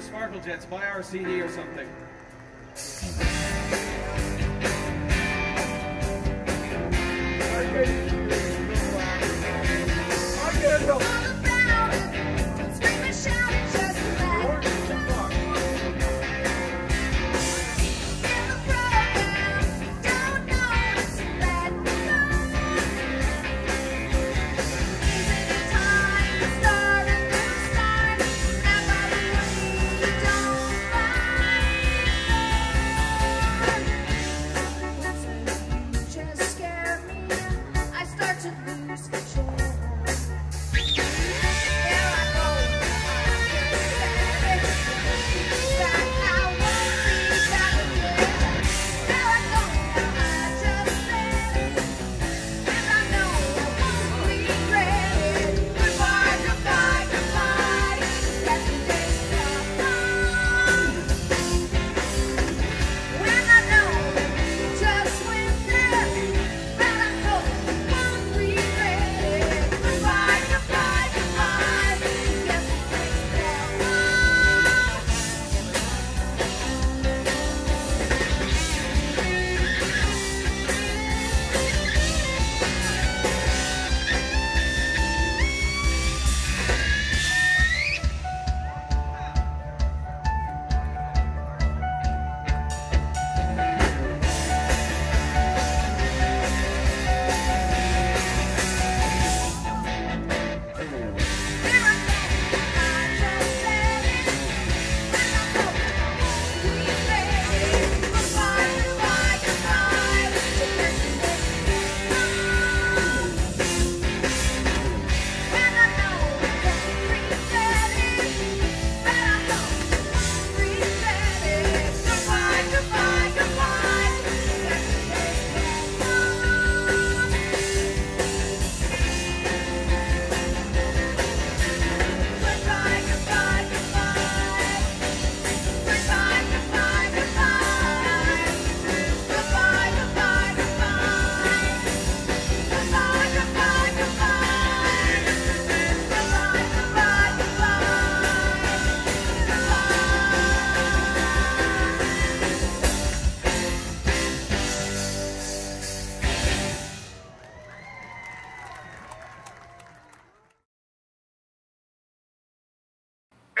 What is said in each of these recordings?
Sparkle Jets. Buy our CD or something.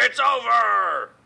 It's over!